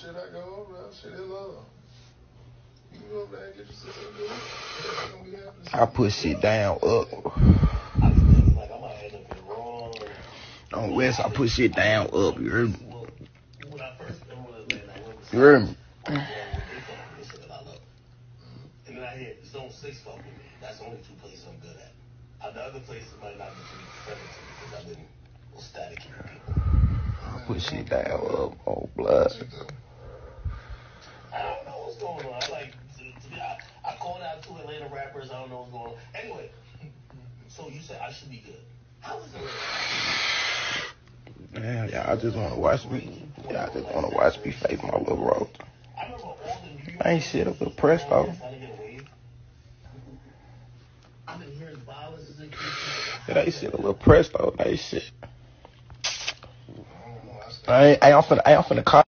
Shit, I go over there. Shit is love. You go over there and get yourself a good. Yeah, gonna be happy. I put shit down up. I was thinking like I might end up in wrong. On West, I put shit down up. You heard me? Well, when I first went to Atlanta, I went to You heard me? Yeah, they fuck with me, so that I love. And then I hit Zone Six fuck with me. That's only two places I'm good at. Uh, the other places might not be put shit down up. Oh, blood. I don't know what's going on. I like to, to be, I, I called out two Atlanta rappers. I don't know what's going on. Anyway, so you said I should be good. How is it? Man, y'all just wanna watch me. Y'all just wanna watch me face my little road. I remember all the New York. I ain't shit up the press though. Trying to get a wave. I've been hearing violence is increasing. Yeah, they shit a little pressed though. ain't shit. I I finna, I ain't finna call.